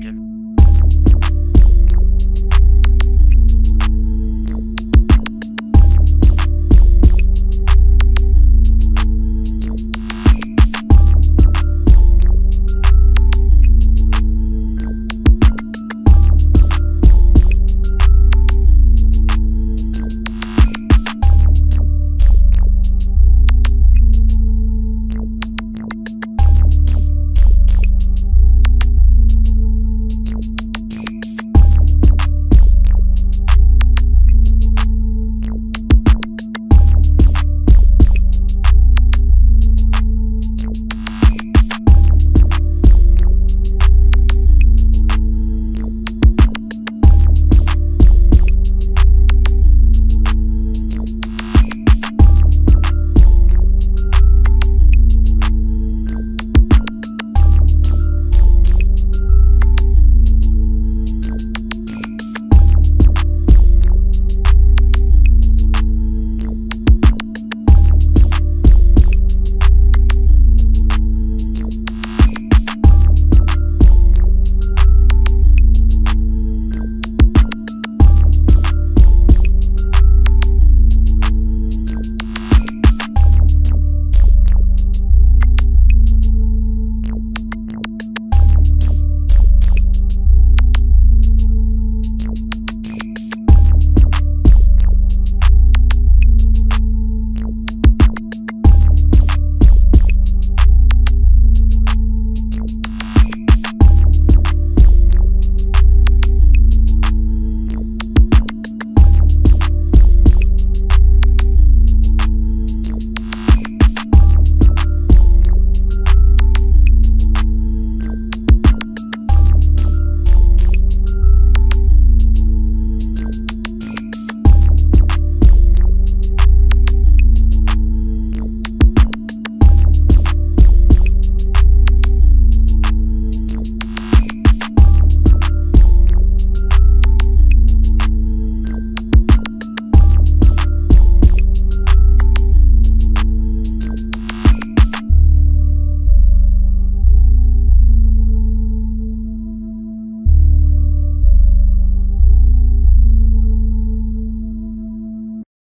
Dragon.